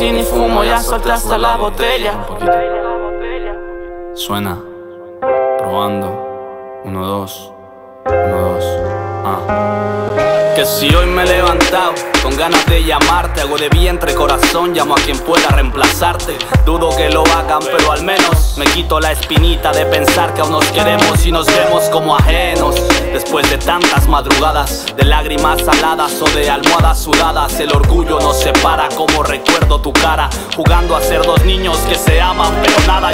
casi ni fumo, ya solté hasta la botella. Suena, probando, uno, dos, uno, dos, ah. Que si hoy me he levantado con ganas de llamarte, hago de vientre corazón, llamo a quien pueda reemplazarte. Dudo que lo hagan, pero al menos me quito la espinita de pensar que aún nos queremos y nos vemos como ajenos. Después de tantas madrugadas, de lágrimas saladas o de almohadas sudadas, el orgullo nos separa como recuerdo tu cara, jugando a ser dos niños que se aman, pero nada.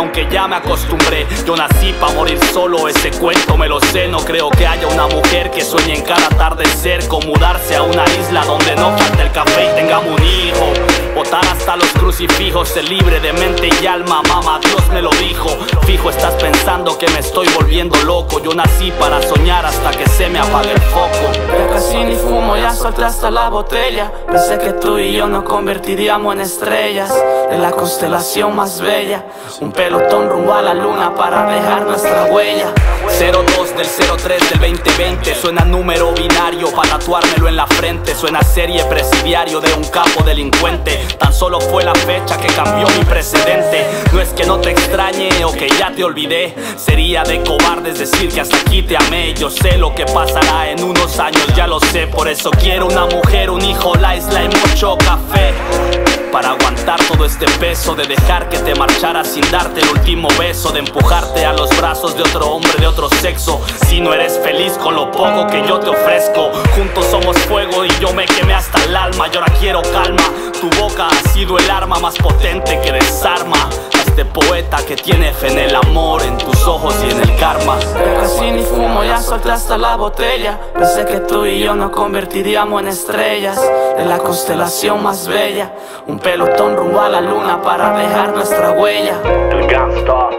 Aunque ya me acostumbré, yo nací para morir solo, ese cuento me lo sé, no creo que haya una mujer que sueñe en cada atardecer con mudarse a una isla donde no falte el café y tengamos un hijo. Botar hasta los crucifijos, ser libre de mente y alma, mamá, Dios me lo dijo. Fijo, estás pensando que me estoy volviendo loco. Yo nací para soñar hasta que se me apague el foco. Casi ni fumo, ya solté hasta la botella. Pensé que tú y yo nos convertiríamos en estrellas de la constelación más bella. Un pelotón rumbo a la luna para dejar nuestra huella. 02 del 03 del 2020 Suena número binario para tatuármelo en la frente. Suena serie presidiario de un capo delincuente. Tan solo fue la fecha que cambió mi precedente. No es que no te extrañe o que ya te olvidé. Sería de cobardes decir que hasta aquí te amé. Yo sé lo que pasará en unos años, ya lo sé. Por eso quiero una mujer, un hijo, la isla y mucho café para aguantar todo este peso de dejar que te marchara sin darte el último beso, de empujarte a los brazos de otro hombre de otro sexo. Si no eres feliz con lo poco que yo te ofrezco, juntos somos fuego y yo me quemé hasta el alma. Y ahora quiero calma. Tu boca ha sido el arma más potente que desarma este poeta que tiene fe en el amor, en tus ojos y en el karma. Ya casi ni fumo, ya solté hasta la botella. Pensé que tú y yo nos convertiríamos en estrellas de la constelación más bella. Un pelotón rumbo a la luna para dejar nuestra huella. El gangsta,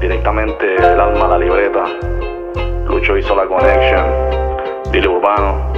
directamente del alma a la libreta. Lucho hizo la connection. Dile urbano.